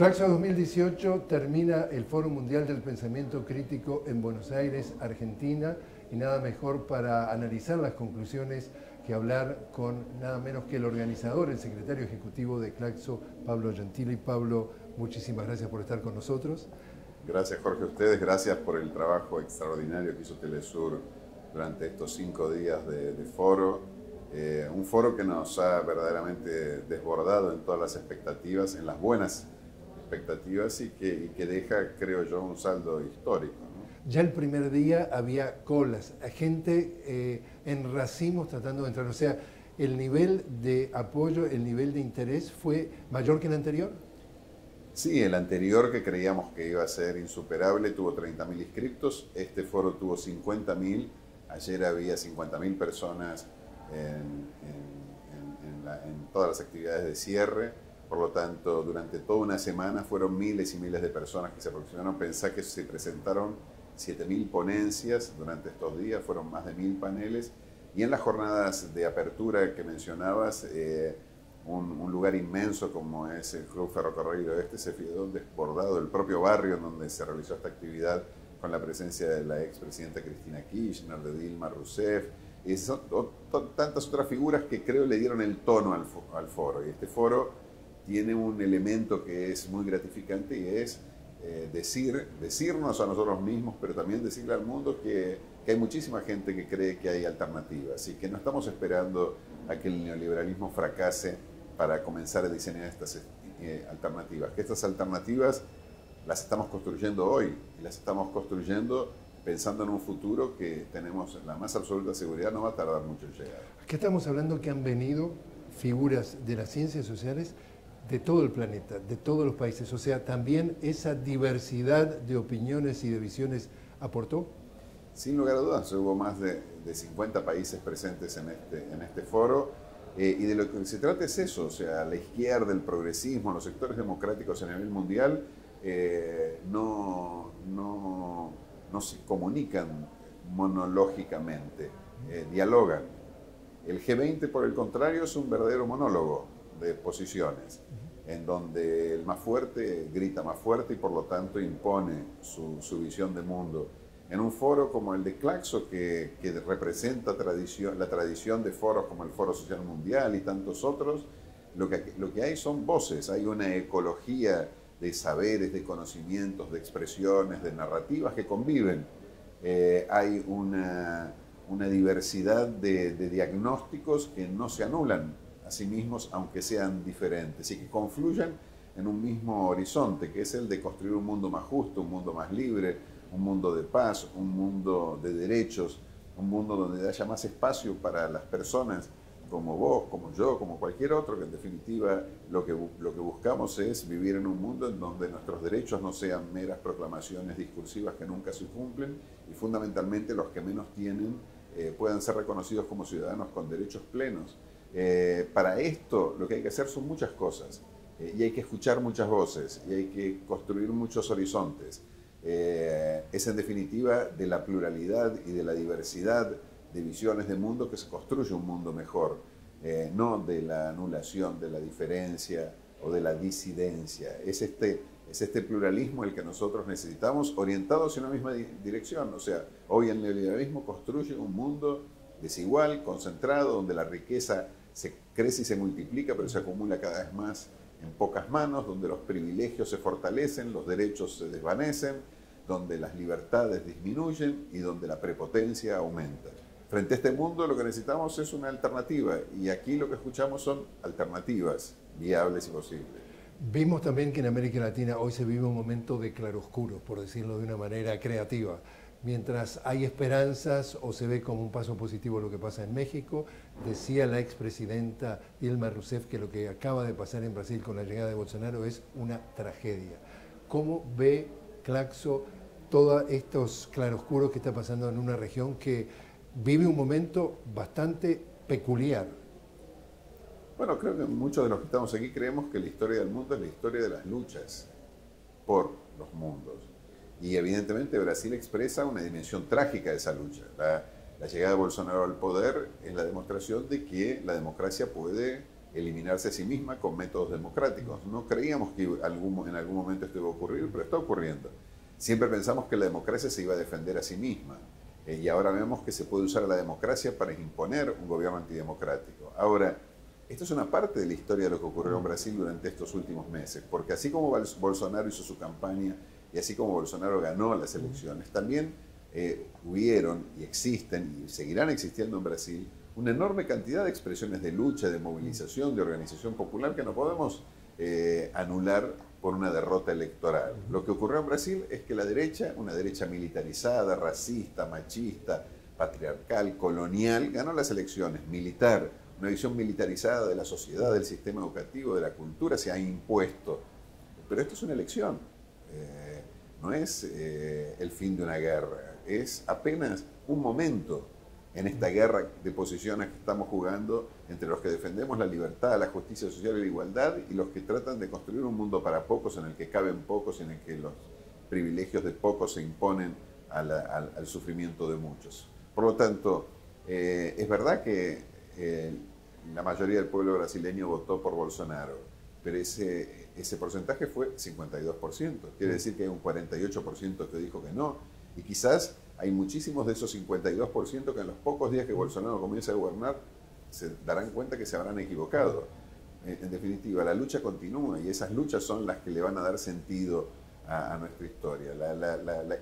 Claxo 2018 termina el Foro Mundial del Pensamiento Crítico en Buenos Aires, Argentina, y nada mejor para analizar las conclusiones que hablar con nada menos que el organizador, el secretario ejecutivo de Claxo, Pablo Gentili. Pablo, muchísimas gracias por estar con nosotros. Gracias Jorge a ustedes, gracias por el trabajo extraordinario que hizo Telesur durante estos cinco días de, foro. Eh, un foro que nos ha verdaderamente desbordado en todas las expectativas, en las buenas expectativas y que, que deja, creo yo, un saldo histórico. Ya el primer día había colas, gente eh, en racimos tratando de entrar. O sea, el nivel de apoyo, el nivel de interés fue mayor que el anterior. Sí, el anterior que creíamos que iba a ser insuperable tuvo 30.000 inscriptos, este foro tuvo 50.000, ayer había 50.000 personas en, en todas las actividades de cierre por lo tanto, durante toda una semana fueron miles y miles de personas que se aproximaron. Pensá que se presentaron 7.000 ponencias durante estos días, fueron más de 1.000 paneles. Y en las jornadas de apertura que mencionabas, eh, un, lugar inmenso como es el Club Ferrocarril Oeste se quedó desbordado, el propio barrio en donde se realizó esta actividad con la presencia de la expresidenta Cristina Kirchner, de Dilma Rousseff, y son tantas otras figuras que creo le dieron el tono al, al foro. Y este foro tiene un elemento que es muy gratificante y es eh, decir, decirnos a nosotros mismos, pero también decirle al mundo que, que, hay muchísima gente que cree que hay alternativas y que no estamos esperando a que el neoliberalismo fracase para comenzar a diseñar estas eh, alternativas, que estas alternativas las estamos construyendo hoy y las estamos construyendo pensando en un futuro que tenemos la más absoluta seguridad no va a tardar mucho en llegar. Aquí estamos hablando que han venido figuras de las ciencias sociales de todo el planeta, de todos los países. O sea, también esa diversidad de opiniones y de visiones aportó. Sin lugar a dudas, hubo más de, 50 países presentes en este, en este foro. Eh, y de lo que se trata es eso, o sea, la izquierda, el progresismo, los sectores democráticos a nivel mundial eh, no, no, no, se comunican monológicamente, eh, dialogan. El G20, por el contrario, es un verdadero monólogo de posiciones, en donde el más fuerte grita más fuerte y por lo tanto impone su, visión de mundo. En un foro como el de Claxo, que, representa la tradición de foros como el Foro Social Mundial y tantos otros, lo que, lo que hay son voces, hay una ecología de saberes, de conocimientos, de expresiones, de narrativas que conviven. Eh, hay una, diversidad de, diagnósticos que no se anulan a sí mismos, aunque sean diferentes, y que confluyan en un mismo horizonte, que es el de construir un mundo más justo, un mundo más libre, un mundo de paz, un mundo de derechos, un mundo donde haya más espacio para las personas como vos, como yo, como cualquier otro, que en definitiva lo que, lo que buscamos es vivir en un mundo en donde nuestros derechos no sean meras proclamaciones discursivas que nunca se cumplen y fundamentalmente los que menos tienen eh, puedan ser reconocidos como ciudadanos con derechos plenos. Eh, para esto lo que hay que hacer son muchas cosas eh, y hay que escuchar muchas voces y hay que construir muchos horizontes. Eh, es en definitiva de la pluralidad y de la diversidad de visiones de mundo que se construye un mundo mejor, no de la anulación de la diferencia o de la disidencia. Es este, es este pluralismo el que nosotros necesitamos orientados en una misma dirección. O sea, hoy el neoliberalismo construye un mundo desigual, concentrado, donde la riqueza se crece y se multiplica, pero se acumula cada vez más en pocas manos, donde los privilegios se fortalecen, los derechos se desvanecen, donde las libertades disminuyen y donde la prepotencia aumenta. Frente a este mundo lo que necesitamos es una alternativa y aquí lo que escuchamos son alternativas viables y posibles. Vimos también que en América Latina hoy se vive un momento de claroscuro, por decirlo de una manera creativa mientras hay esperanzas o se ve como un paso positivo lo que pasa en México. Decía la expresidenta Dilma Rousseff que lo que acaba de pasar en Brasil con la llegada de Bolsonaro es una tragedia. ¿Cómo ve Claxo todos estos claroscuros que está pasando en una región que vive un momento bastante peculiar? Bueno, creo que muchos de los que estamos aquí creemos que la historia del mundo es la historia de las luchas por los mundos y evidentemente Brasil expresa una dimensión trágica de esa lucha. La, llegada de Bolsonaro al poder es la demostración de que la democracia puede eliminarse a sí misma con métodos democráticos. No creíamos que en algún momento esto iba a ocurrir, pero está ocurriendo. Siempre pensamos que la democracia se iba a defender a sí misma eh, y ahora vemos que se puede usar la democracia para imponer un gobierno antidemocrático. Ahora, esto es una parte de la historia de lo que ocurrió en Brasil durante estos últimos meses, porque así como Bolsonaro hizo su campaña y así como Bolsonaro ganó las elecciones, también eh, hubieron y existen y seguirán existiendo en Brasil una enorme cantidad de expresiones de lucha, de movilización, de organización popular que no podemos eh, anular por una derrota electoral. Lo que ocurrió en Brasil es que la derecha, una derecha militarizada, racista, machista, patriarcal, colonial, ganó las elecciones, militar, una visión militarizada de la sociedad, del sistema educativo, de la cultura, se ha impuesto. Pero esto es una elección, eh, no es eh, el fin de una guerra, es apenas un momento en esta guerra de posiciones que estamos jugando entre los que defendemos la libertad, la justicia social y la igualdad y los que tratan de construir un mundo para pocos en el que caben pocos y en el que los privilegios de pocos se imponen al, sufrimiento de muchos. Por lo tanto, eh, es verdad que eh, la mayoría del pueblo brasileño votó por Bolsonaro, pero ese, ese porcentaje fue 52%. Quiere decir que hay un 48% que dijo que no. Y quizás hay muchísimos de esos 52% que en los pocos días que Bolsonaro comience a gobernar se darán cuenta que se habrán equivocado. En, definitiva, la lucha continúa y esas luchas son las que le van a dar sentido a, nuestra historia.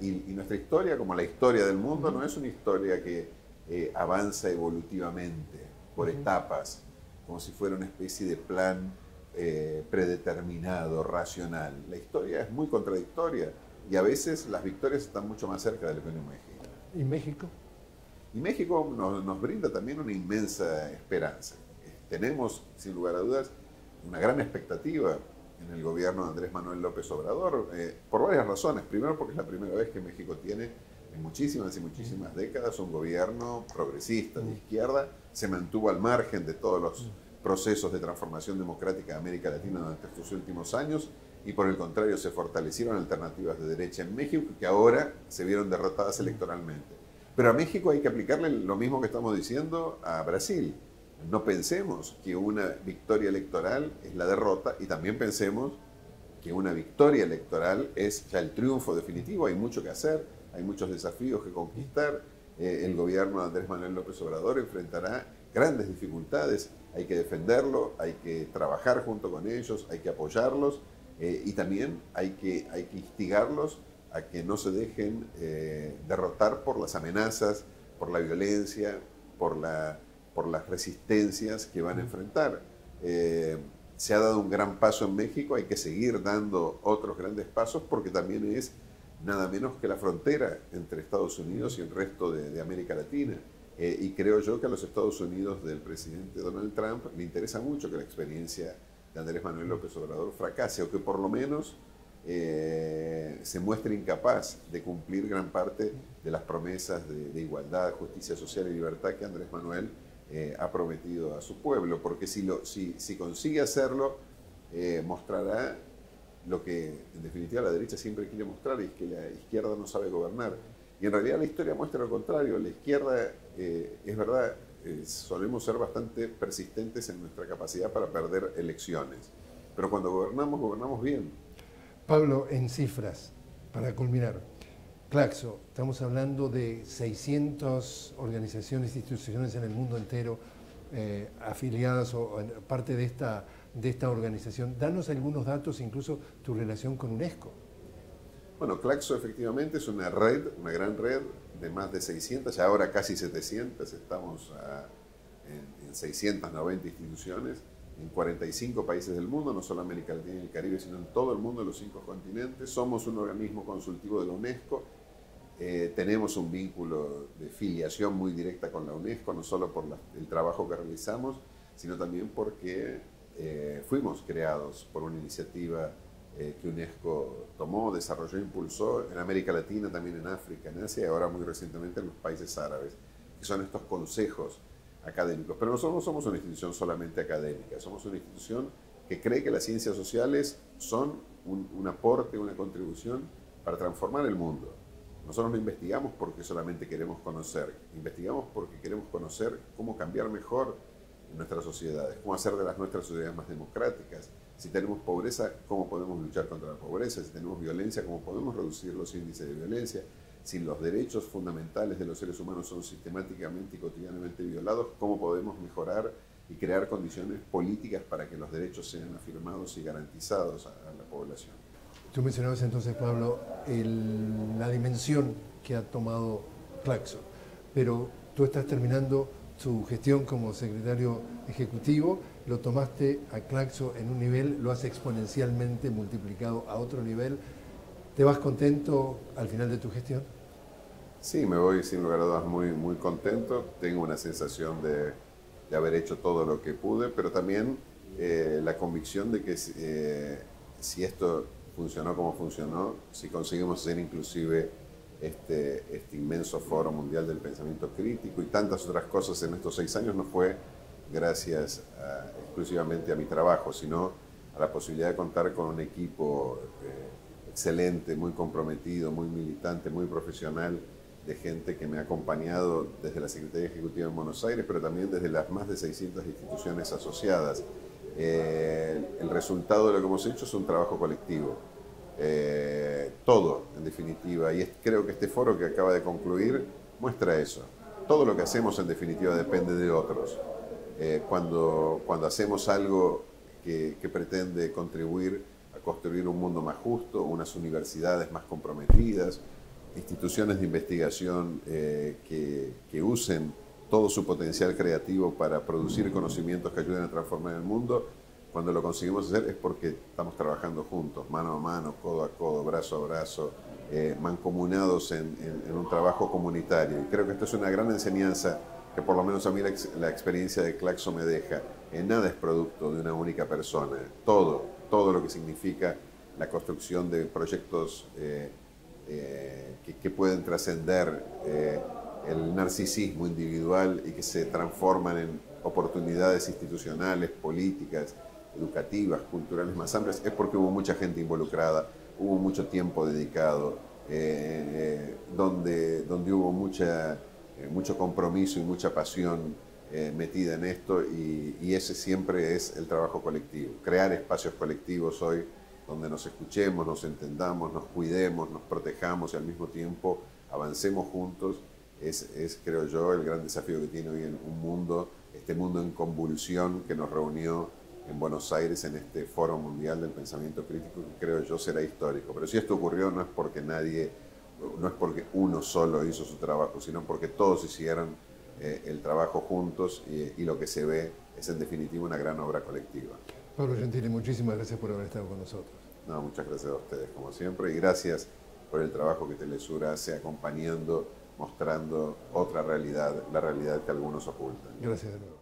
y, nuestra historia, como la historia del mundo, no es una historia que eh, avanza evolutivamente, por etapas, como si fuera una especie de plan eh, predeterminado, racional. La historia es muy contradictoria y a veces las victorias están mucho más cerca de lo que uno imagina. ¿Y México? Y México nos, brinda también una inmensa esperanza. Tenemos, sin lugar a dudas, una gran expectativa en el gobierno de Andrés Manuel López Obrador, eh, por varias razones. Primero, porque es la primera vez que México tiene en muchísimas y muchísimas décadas un gobierno progresista, de izquierda, se mantuvo al margen de todos los procesos de transformación democrática de América Latina durante estos últimos años y por el contrario se fortalecieron alternativas de derecha en México que ahora se vieron derrotadas electoralmente. Pero a México hay que aplicarle lo mismo que estamos diciendo a Brasil. No pensemos que una victoria electoral es la derrota y también pensemos que una victoria electoral es ya el triunfo definitivo. Hay mucho que hacer, hay muchos desafíos que conquistar. Eh, el gobierno de Andrés Manuel López Obrador enfrentará grandes dificultades. Hay que defenderlo, hay que trabajar junto con ellos, hay que apoyarlos eh, y también hay que, hay que instigarlos a que no se dejen eh, derrotar por las amenazas, por la violencia, por, la, por las resistencias que van a enfrentar. Eh, se ha dado un gran paso en México, hay que seguir dando otros grandes pasos porque también es nada menos que la frontera entre Estados Unidos y el resto de, de América Latina. Y creo yo que a los Estados Unidos del presidente Donald Trump le interesa mucho que la experiencia Andrés Manuel López Obrador fracase o que por lo menos eh, se muestre incapaz de cumplir gran parte de las promesas de, igualdad, justicia social y libertad que Andrés Manuel eh, ha prometido a su pueblo, porque si, lo, si, si consigue hacerlo, eh, mostrará lo que en definitiva la derecha siempre quiere mostrar, y es que la izquierda no sabe gobernar. Y en realidad la historia muestra lo contrario, la izquierda, es verdad, eh, solemos ser bastante persistentes en nuestra capacidad para perder elecciones. Pero cuando gobernamos, gobernamos bien. Pablo, en cifras, para culminar. Claxo, estamos hablando de 600 organizaciones e instituciones en el mundo entero eh, afiliadas o, parte de esta, de esta organización. Danos algunos datos, incluso tu relación con UNESCO. Bueno, Claxo efectivamente es una red, una gran red de más de 600, ya ahora casi 700, estamos en, 690 instituciones en 45 países del mundo, no solo América Latina y el Caribe, sino en todo el mundo, en los cinco continentes. Somos un organismo consultivo de la UNESCO. Eh, tenemos un vínculo de filiación muy directa con la UNESCO, no solo por el trabajo que realizamos, sino también porque eh, fuimos creados por una iniciativa eh, que UNESCO tomó, desarrolló, impulsó en América Latina, también en África, en Asia y ahora muy recientemente en los países árabes, que son estos consejos académicos. Pero nosotros no somos una institución solamente académica, somos una institución que cree que las ciencias sociales son un, aporte, una contribución para transformar el mundo. Nosotros no investigamos porque solamente queremos conocer, investigamos porque queremos conocer cómo cambiar mejor nuestras sociedades, cómo hacer de las nuestras sociedades más democráticas. Si tenemos pobreza, cómo podemos luchar contra la pobreza. Si tenemos violencia, cómo podemos reducir los índices de violencia. Si los derechos fundamentales de los seres humanos son sistemáticamente y cotidianamente violados, cómo podemos mejorar y crear condiciones políticas para que los derechos sean afirmados y garantizados a, la población. Tú mencionabas entonces, Pablo, la dimensión que ha tomado Claxo, pero tú estás terminando tu gestión como secretario ejecutivo, lo tomaste a Claxo en un nivel, lo has exponencialmente multiplicado a otro nivel. ¿Te vas contento al final de tu gestión? Sí, me voy sin lugar a dudas muy, muy contento. Tengo una sensación de, de haber hecho todo lo que pude, pero también eh, la convicción de que eh, si esto funcionó como funcionó, si conseguimos hacer inclusive este, este inmenso foro mundial del pensamiento crítico y tantas otras cosas en estos seis años, no fue gracias exclusivamente a mi trabajo, sino a la posibilidad de contar con un equipo eh, excelente, muy comprometido, muy militante, muy profesional, de gente que me ha acompañado desde la Secretaría Ejecutiva en Buenos Aires, pero también desde las más de 600 instituciones asociadas. Eh, el resultado de lo que hemos hecho es un trabajo colectivo. Eh, todo, en definitiva, y creo que este foro que acaba de concluir muestra eso. Todo lo que hacemos, en definitiva, depende de otros. Eh, cuando, cuando hacemos algo que, pretende contribuir a construir un mundo más justo, unas universidades más comprometidas, instituciones de investigación eh, que, que, usen todo su potencial creativo para producir conocimientos que ayuden a transformar el mundo, cuando lo conseguimos hacer es porque estamos trabajando juntos, mano a mano, codo a codo, brazo a brazo, eh, mancomunados en, un trabajo comunitario. Y creo que esto es una gran enseñanza que por lo menos a mí la, experiencia de Claxo me deja. En nada es producto de una única persona. Todo, todo lo que significa la construcción de proyectos eh, eh, que, pueden trascender el narcisismo individual y que se transforman en oportunidades institucionales, políticas, educativas, culturales más amplias, es porque hubo mucha gente involucrada, hubo mucho tiempo dedicado, eh, donde, donde hubo mucha, mucho compromiso y mucha pasión metida en esto y, y, ese siempre es el trabajo colectivo. Crear espacios colectivos hoy donde nos escuchemos, nos entendamos, nos cuidemos, nos protejamos y al mismo tiempo avancemos juntos, es, es, creo yo, el gran desafío que tiene hoy en un mundo, este mundo en convulsión que nos reunió en Buenos Aires en este Foro Mundial del Pensamiento Crítico, que creo yo será histórico. Pero si esto ocurrió no es porque nadie, no es porque uno solo hizo su trabajo, sino porque todos hicieron eh, el trabajo juntos y, y lo que se ve es en definitiva una gran obra colectiva. Pablo Gentili, muchísimas gracias por haber estado con nosotros. No, muchas gracias a ustedes, como siempre, y gracias por el trabajo que Telesur hace acompañando, mostrando otra realidad, la realidad que algunos ocultan. Gracias de nuevo.